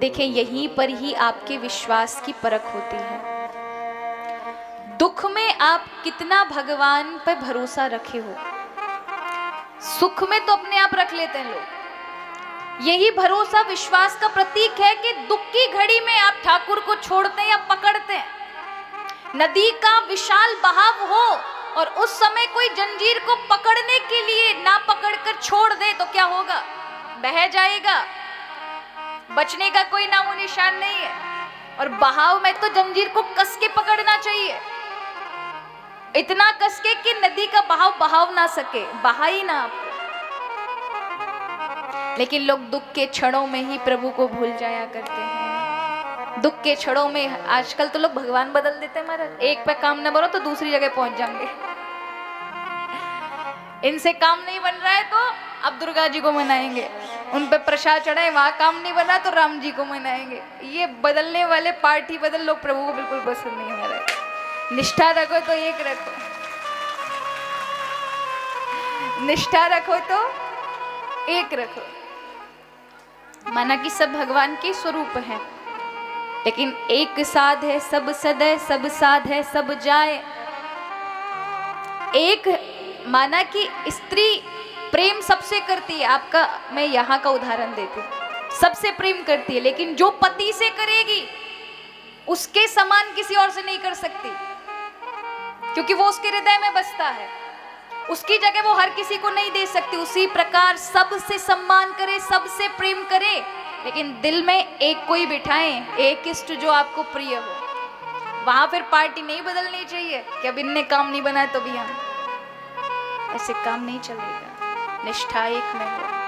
देखें, यहीं पर ही आपके विश्वास की परख होती है। दुख में आप कितना भगवान पर भरोसा रखे हो। सुख में तो अपने आप रख लेते हैं लोग। यही भरोसा, विश्वास का प्रतीक है कि दुख की घड़ी में आप ठाकुर को छोड़ते हैं या पकड़ते हैं। नदी का विशाल बहाव हो और उस समय कोई जंजीर को पकड़ने के लिए ना पकड़कर छोड़ दे तो क्या होगा? बह जाएगा। बचने का कोई नामो निशान नहीं है। और बहाव में तो जंजीर को कस के पकड़ना चाहिए। इतना कस के कि नदी का बहाव बहाव ना सके बहा ही ना लेकिन लोग दुख के क्षणों में ही प्रभु को भूल जाया करते हैं। दुख के क्षणों में आजकल तो लोग भगवान बदल देते हैं महाराज। एक पे काम न बनो तो दूसरी जगह पहुँच जाएँगे। इनसे काम नहीं बन रहा है तो अब दुर्गा जी को मनाएँगे। उन पर प्रसाद चढ़ाए, वहाँ काम नहीं बना तो राम जी को मनाएँगे। ये बदलने वाले पार्टी बदल लोग प्रभु को बिल्कुल पसंद नहीं हो रहे। निष्ठा रखो तो एक रखो। निष्ठा रखो तो एक रखो। माना कि सब भगवान के स्वरूप हैं। लेकिन एक साध है, सब सदै सब साध है, सब जाए। एक माना कि स्त्री प्रेम सबसे करती है, आपका, मैं यहाँ का उदाहरण देती हूँ। सबसे प्रेम करती है, लेकिन जो पति से करेगी, उसके समान किसी और से नहीं कर सकती। क्योंकि वो उसके हृदय में बसता है। उसकी जगह वो हर किसी को नहीं दे सकती। उसी प्रकार सबसे सम्मान करे, सबसे प्रेम करे, लेकिन दिल में एक कोई बिठाए, एक इष्ट जो आपको प्रिय हो। वहाँ फिर पार्टी नहीं बदलनी चाहिए कि अब इनने काम नहीं बनाया तो भी हम ऐसे काम नहीं चलेगा। निष्ठा एक में हो।